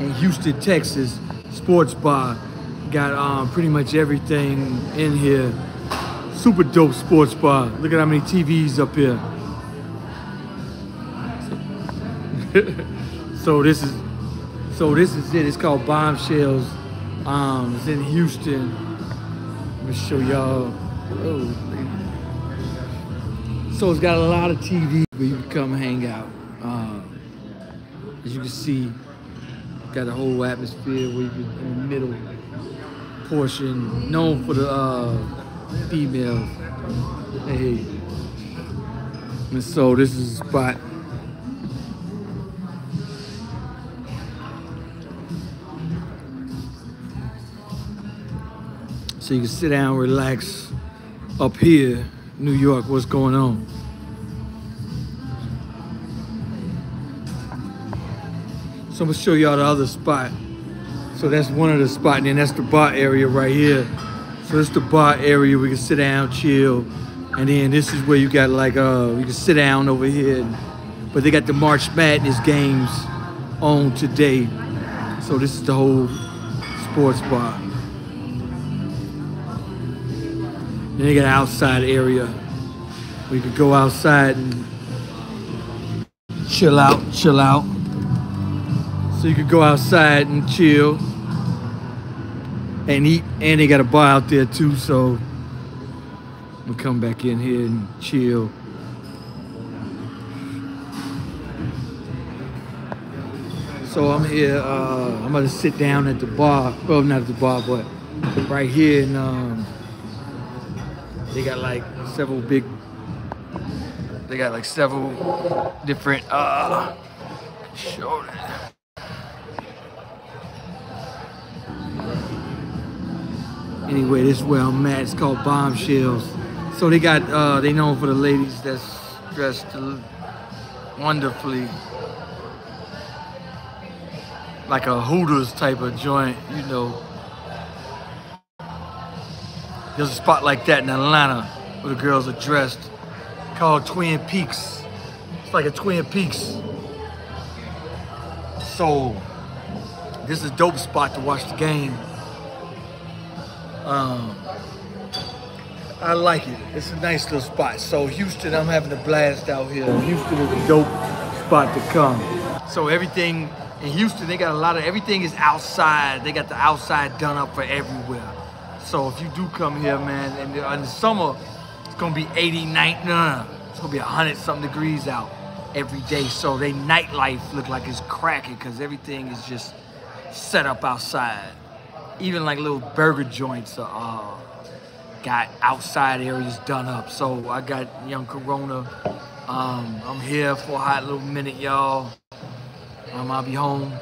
in Houston, Texas, sports bar. Got um, pretty much everything in here. Super dope sports bar. Look at how many TVs up here. so this is so this is it. It's called Bombshells. Um, it's in Houston. Let me show y'all. So it's got a lot of TV where you can come hang out. Um, as you can see, got the whole atmosphere where you in the middle portion, known for the uh, females. Hey, and so this is a spot. So you can sit down, relax up here, New York, what's going on. So I'm gonna show y'all the other spot. So that's one of the spots, and then that's the bar area right here. So this the bar area. We can sit down, chill, and then this is where you got like uh, you can sit down over here. But they got the March Madness games on today. So this is the whole sports bar. Then they got an outside area We could go outside and chill out, chill out. So you could go outside and chill and eat. And they got a bar out there too, so I'm gonna come back in here and chill. So I'm here, uh, I'm gonna sit down at the bar. Well, not at the bar, but right here and um, they got like several big, they got like several different, uh, show Anyway, this I'm at. It's called Bombshells. So they got, uh, they known for the ladies that's dressed wonderfully. Like a Hooters type of joint, you know. There's a spot like that in Atlanta where the girls are dressed called Twin Peaks. It's like a Twin Peaks. So, this is a dope spot to watch the game. Um, I like it. It's a nice little spot. So Houston, I'm having a blast out here. Houston is a dope spot to come. So everything in Houston, they got a lot of, everything is outside. They got the outside done up for everywhere. So if you do come here, man, and in the summer, it's gonna be 80, 90, no, no, no. It's gonna be 100 something degrees out every day. So they nightlife look like it's cracking because everything is just set up outside. Even like little burger joints are uh, got outside areas done up. So I got Young Corona. Um, I'm here for a hot little minute, y'all. Um, I'll be home